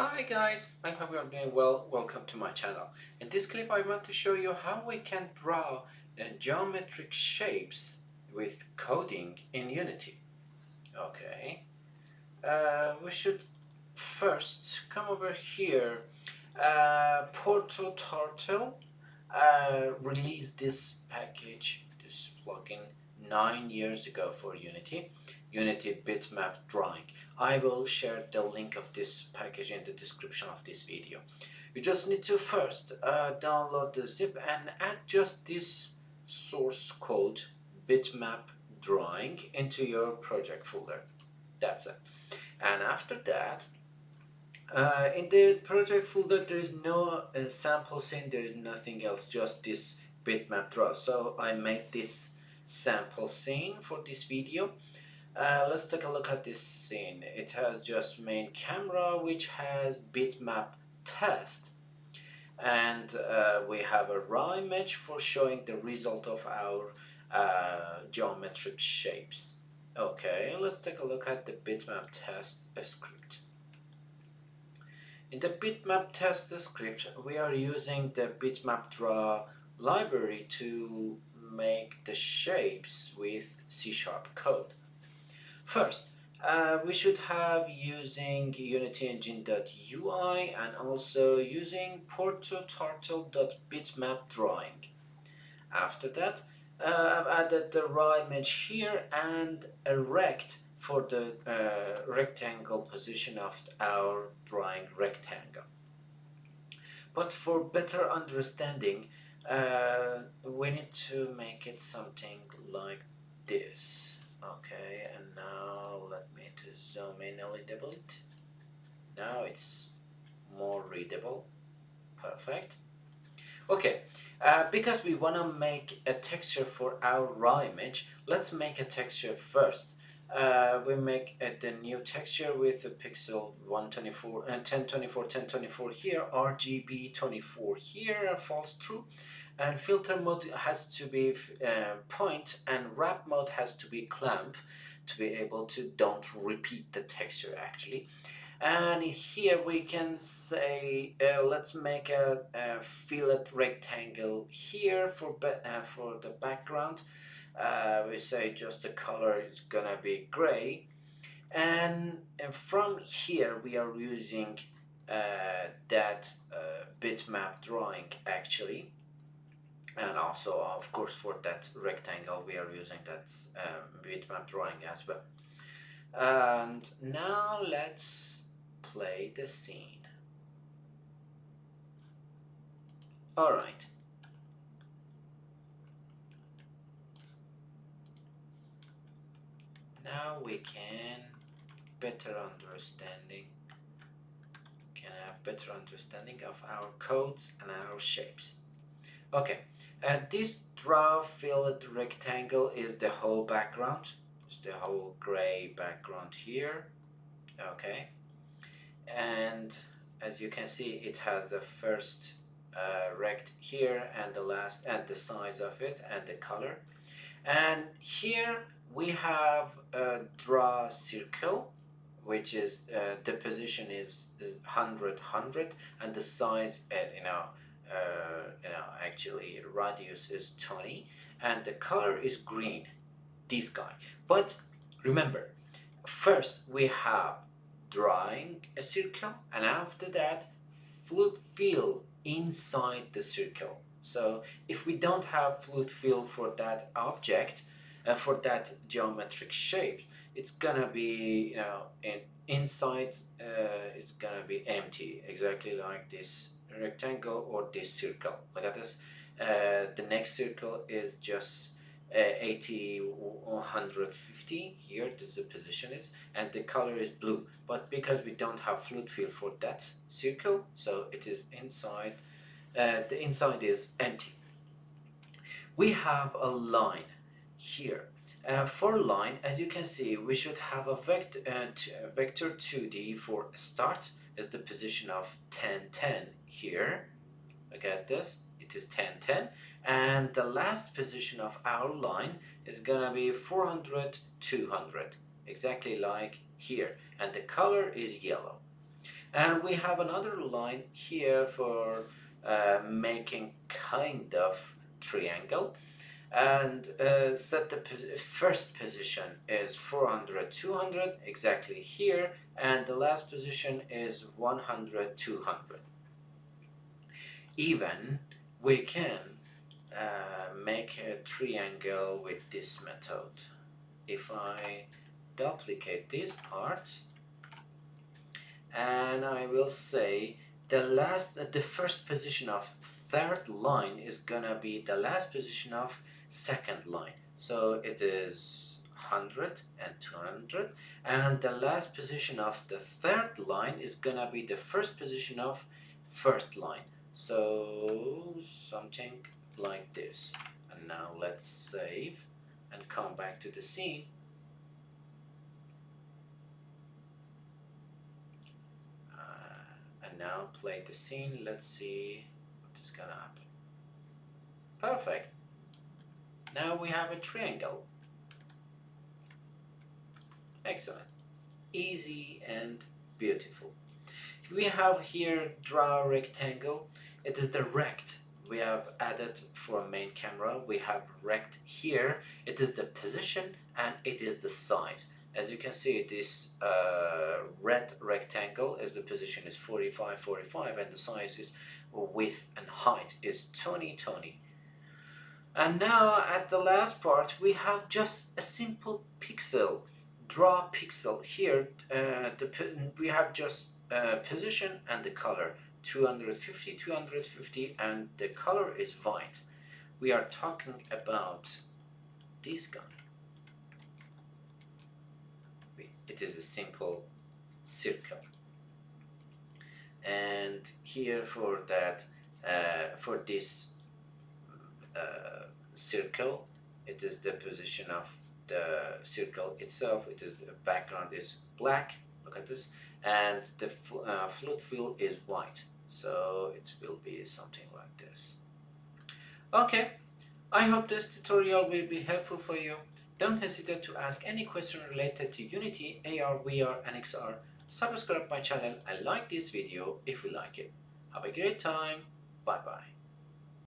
Hi guys, I hope you are doing well. Welcome to my channel. In this clip I want to show you how we can draw uh, geometric shapes with coding in Unity. Okay, uh, we should first come over here. Uh, ProtoTurtle uh, released this package, this plugin, nine years ago for Unity. Unity bitmap drawing. I will share the link of this package in the description of this video. You just need to first uh, download the zip and add just this source code bitmap drawing into your project folder. That's it. And after that, uh, in the project folder there is no uh, sample scene, there is nothing else, just this bitmap draw. So I made this sample scene for this video uh, let's take a look at this scene. It has just main camera which has bitmap test and uh, we have a raw image for showing the result of our uh, geometric shapes. Okay, let's take a look at the bitmap test script. In the bitmap test script, we are using the bitmap draw library to make the shapes with C-sharp code. First, uh, we should have using unityengine.ui and also using ProtoTurtle.bitmap drawing. After that, uh, I've added the raw image here and a rect for the uh, rectangle position of our drawing rectangle. But for better understanding, uh, we need to make it something like this. Okay, and now let me to zoom in a little bit. Now it's more readable. Perfect. Okay, uh, because we want to make a texture for our raw image, let's make a texture first. Uh, we make uh, the new texture with the pixel 124 and uh, 1024 1024 here RGB 24 here false true and filter mode has to be uh, point and wrap mode has to be clamp to be able to don't repeat the texture actually. And here we can say uh, let's make a, a, fillet rectangle here for uh, for the background. Uh, we say just the color is gonna be gray. And, and from here we are using uh, that uh, bitmap drawing actually and also of course for that rectangle we are using that um, bitmap drawing as well. And now let's play the scene. All right. Now we can better understanding can have better understanding of our codes and our shapes. Okay, and this draw filled rectangle is the whole background. It's the whole gray background here. Okay, and as you can see, it has the first uh, rect here and the last and the size of it and the color. And here we have a draw circle which is uh, the position is, is 100 100 and the size uh, you know uh, you know actually radius is 20 and the color is green this guy. But remember first we have drawing a circle and after that flood fill inside the circle. So if we don't have flood fill for that object uh, for that geometric shape it's gonna be you know in, inside uh, it's gonna be empty exactly like this rectangle or this circle. Look at this. Uh, the next circle is just uh, 80 150 here this the position is and the color is blue. But because we don't have flood fill for that circle so it is inside uh, the inside is empty. We have a line here uh, for line as you can see we should have a vector uh, vector 2d for start is the position of 10 10 here. Look at this. It is 10 10 and the last position of our line is gonna be 400 200 exactly like here. And the color is yellow. And we have another line here for uh, making kind of triangle and uh, set the pos first position is 400 200 exactly here and the last position is 100 200 even we can uh, make a triangle with this method. If I duplicate this part and I will say the last uh, the first position of third line is gonna be the last position of second line. So it is 100 and 200 and the last position of the third line is gonna be the first position of first line. So something like this. And now let's save and come back to the scene. Uh, and now play the scene. Let's see what is gonna happen. Perfect now we have a triangle. Excellent. Easy and beautiful. We have here draw rectangle. It is the rect we have added for main camera. We have rect here. It is the position and it is the size. As you can see, this uh, red rectangle is the position is 45, 45 and the size is width and height is 20, 20. And now at the last part we have just a simple pixel, draw pixel. Here uh, the, we have just uh, position and the color 250, 250 and the color is white. We are talking about this guy. It is a simple circle. And here for that, uh, for this uh, circle. It is the position of the circle itself. It is the background is black. Look at this. And the uh, flood fill is white. So it will be something like this. Okay. I hope this tutorial will be helpful for you. Don't hesitate to ask any question related to Unity, AR, VR and XR subscribe my channel and like this video if you like it. Have a great time. Bye bye